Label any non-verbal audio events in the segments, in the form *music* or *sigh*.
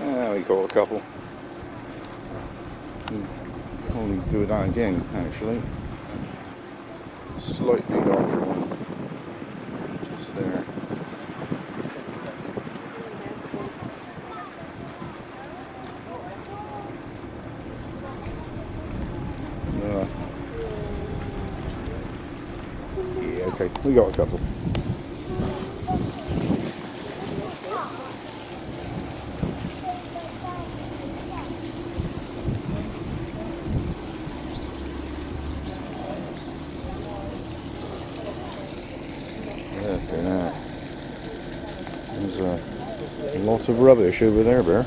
Ah, we caught a couple. Hmm, Only do that again, actually. Slightly larger one. Just there. Uh, yeah, okay, we got a couple. Look at that. There's a lot of rubbish over there, Bear.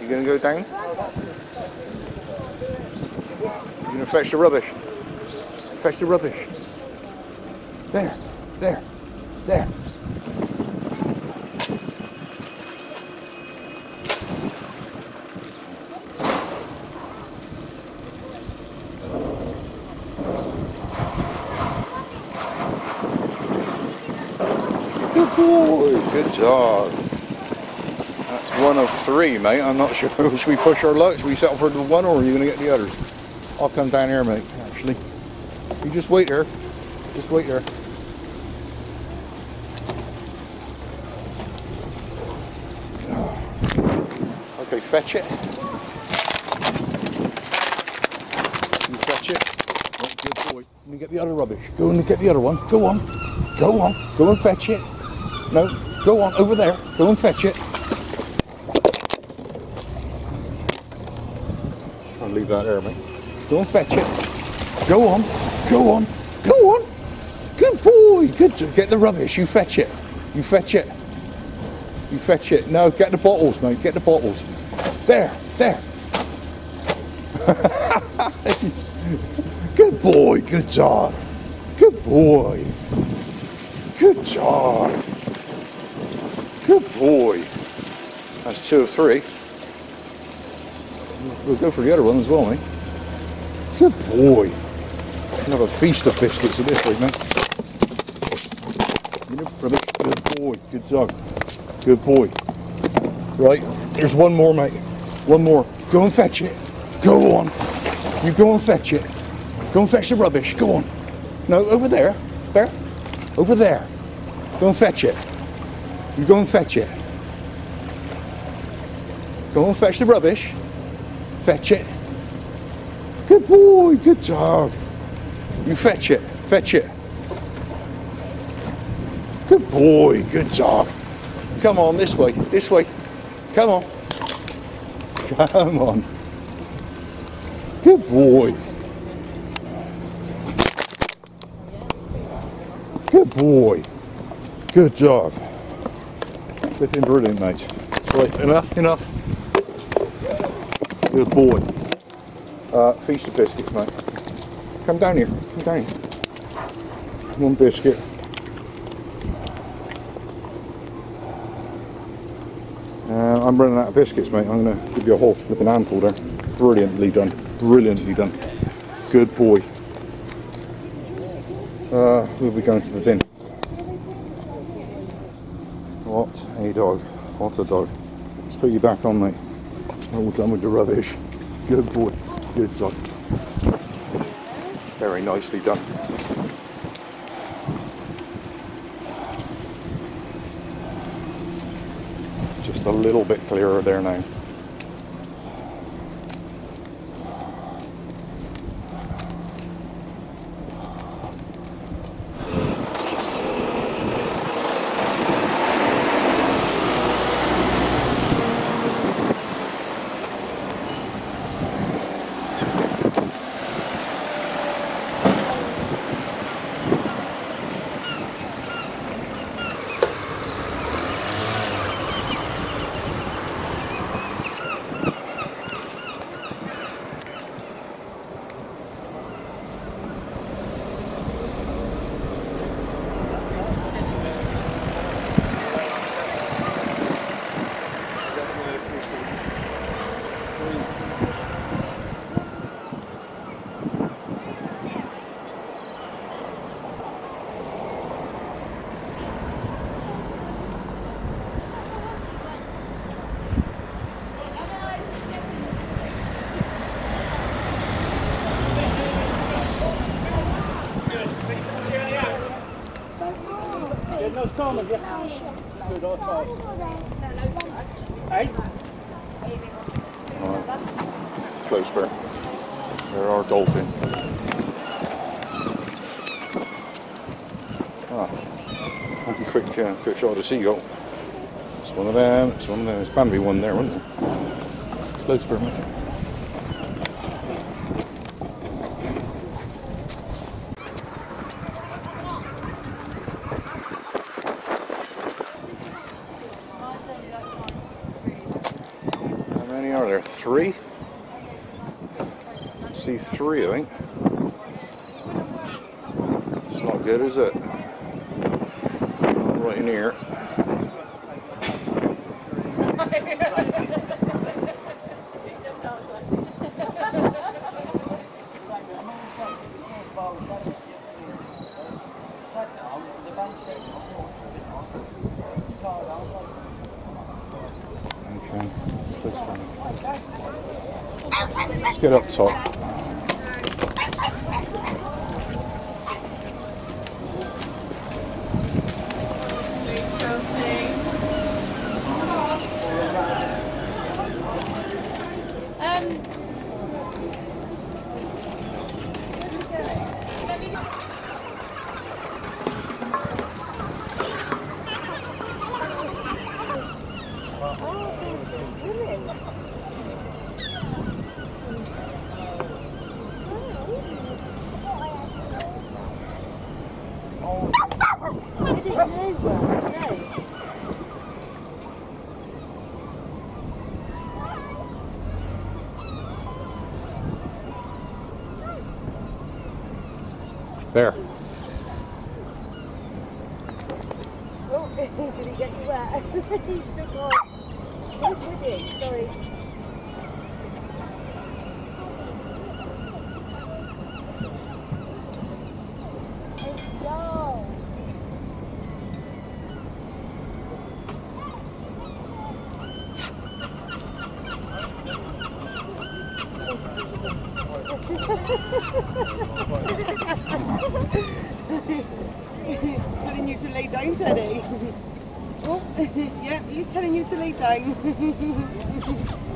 You gonna go down? You gonna fetch the rubbish? Fetch the rubbish. There, there, there. Good boy, good job. That's one of three, mate. I'm not sure. *laughs* Should we push our luck? Should we settle for the one or are you going to get the others? I'll come down here, mate. You just wait there. Just wait there. Okay, fetch it. You fetch it. Good boy. Let me get the other rubbish. Go and get the other one. Go on. Go on. Go and fetch it. No, go on. Over there. Go and fetch it. Try and leave that there, mate. Go and fetch it. Go on. Go on. Go on. Good boy. Good. Get the rubbish. You fetch it. You fetch it. You fetch it. No, get the bottles, mate. Get the bottles. There. There. *laughs* Good boy. Good job. Good boy. Good job. Good boy. That's two of three. We'll go for the other one as well, mate. Good boy. Have a feast of biscuits in this week, mate. Good boy. Good dog. Good boy. Right, there's one more, mate. One more. Go and fetch it. Go on. You go and fetch it. Go and fetch the rubbish. Go on. No, over there. There. Over there. Go and fetch it. You go and fetch it. Go and fetch the rubbish. Fetch it. Good boy. Good dog. You fetch it. Fetch it. Good boy. Good dog. Come on, this way. This way. Come on. Come on. Good boy. Good boy. Good job. Flipping brilliant, mate. Right, enough, enough. Good boy. Uh, feast of biscuits, mate. Come down here. Come down here. One biscuit. Uh, I'm running out of biscuits, mate. I'm going to give you a whole flipping handful there. Brilliantly done. Brilliantly done. Good boy. Uh, we'll be going to the bin. What a dog. What a dog. Let's put you back on, mate. All done with the rubbish. Good boy. Good dog. Very nicely done. Just a little bit clearer there now. Close bear. There are dolphin. Ah, quick, uh, quick shot of seagull. It's one of them. It's one of them. It's bound to be one there, wasn't it? Close bear, mate. How many are there? Three? See three, I think. It's not good, is it? Right in here. Get up top. Um, There. Oh, *laughs* did he get you wet? *laughs* he shook off. You? Sorry. yo. telling you to lay down, Teddy. Oh, yep, he's telling you to lay *laughs* down.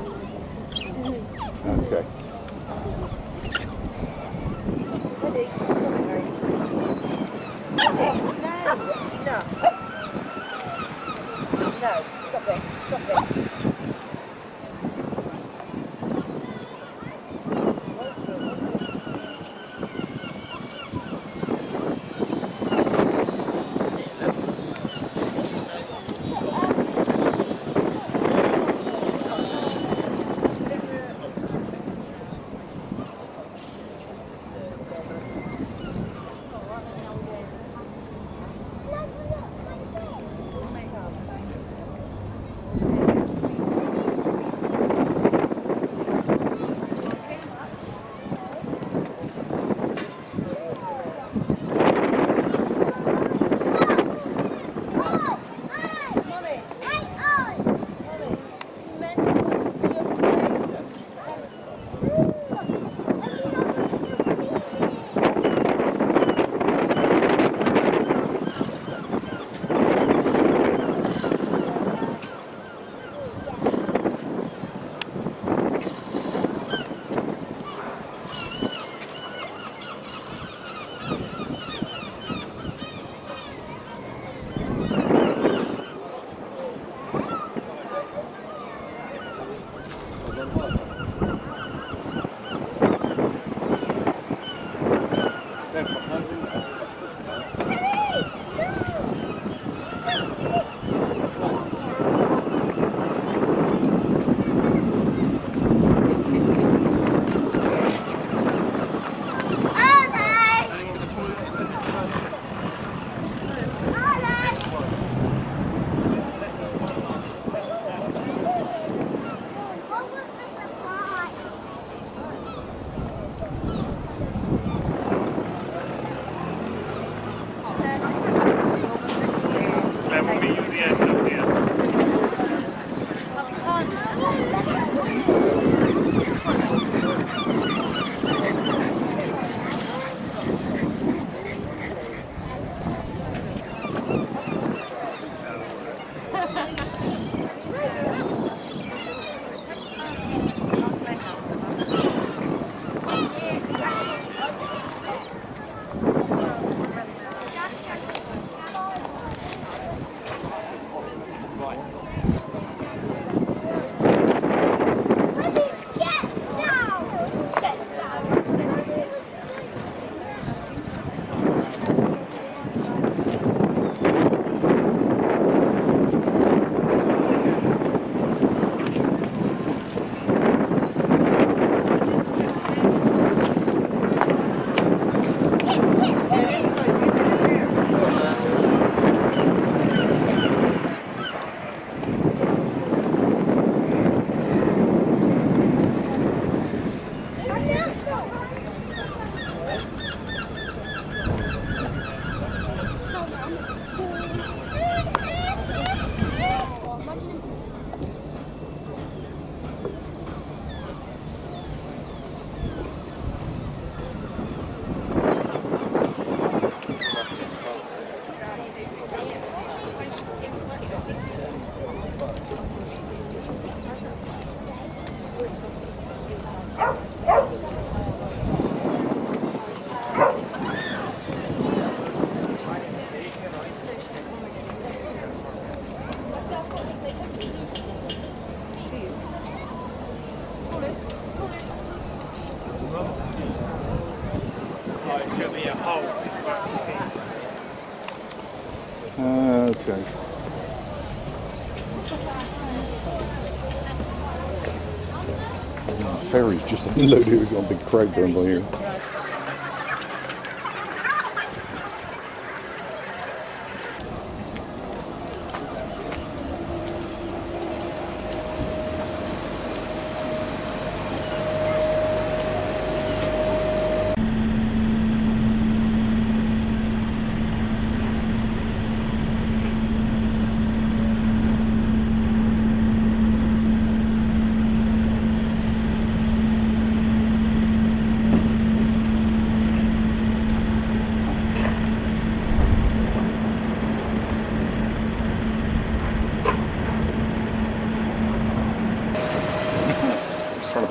Ferry's just unloaded on big crowd down by here.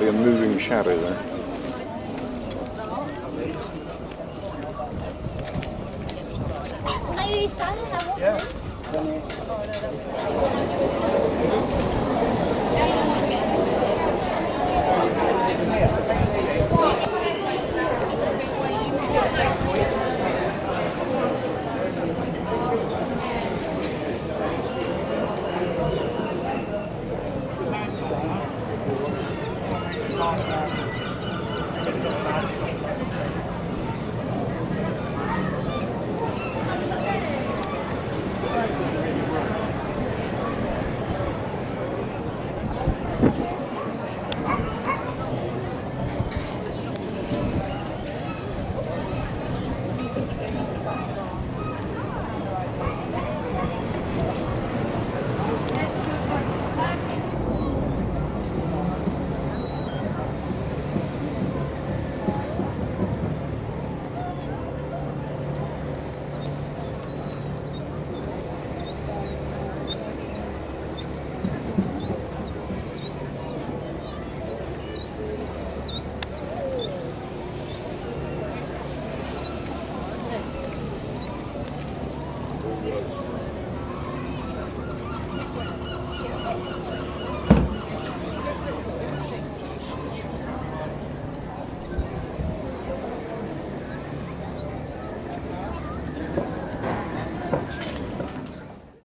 It's be a moving shadow there. Are